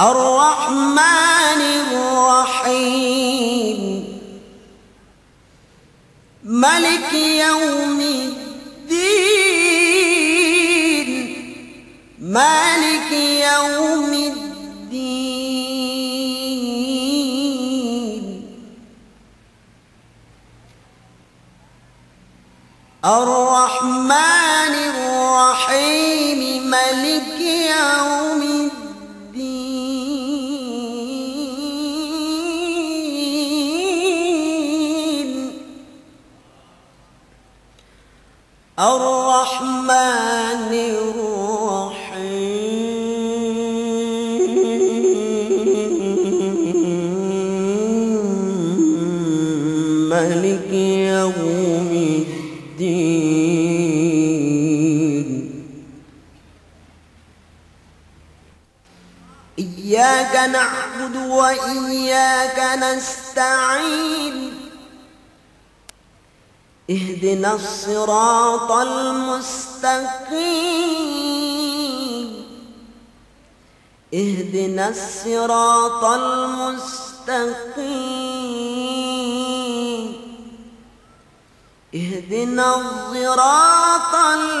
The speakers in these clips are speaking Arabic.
الرحمن الرحيم. ملك يوم الدين. مالك يوم الدين. الرحمن الرحيم. ملك يوم الدين الرحمن الرحيم. ملك يوم الدين. إياك نعبد وإياك نستعين. اهدنا الصراط المستقيم. اهدنا الصراط المستقيم. اهدنا الصراط المستقيم.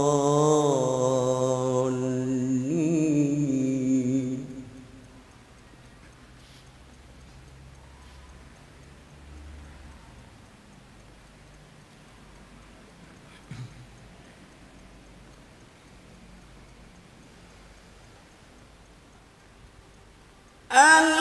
الحمد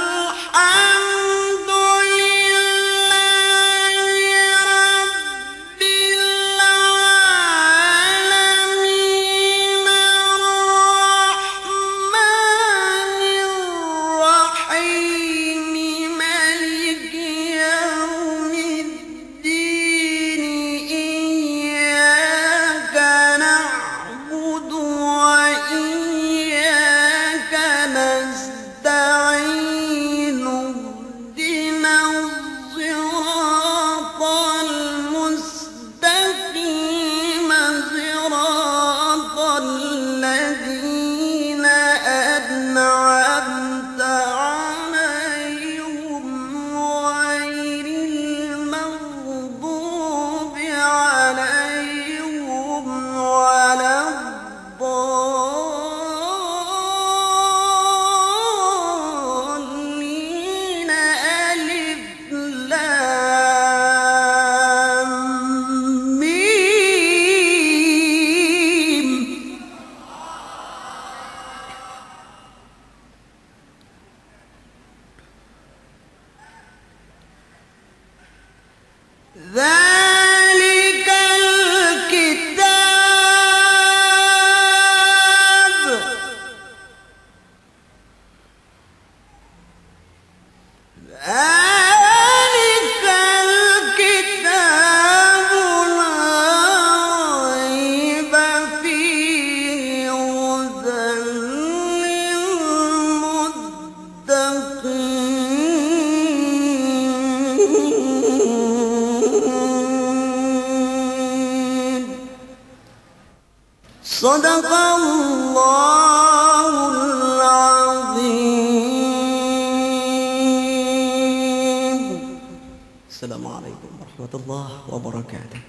ذلك الكتاب. ذلك صدق الله العظيم. السلام عليكم ورحمة الله وبركاته.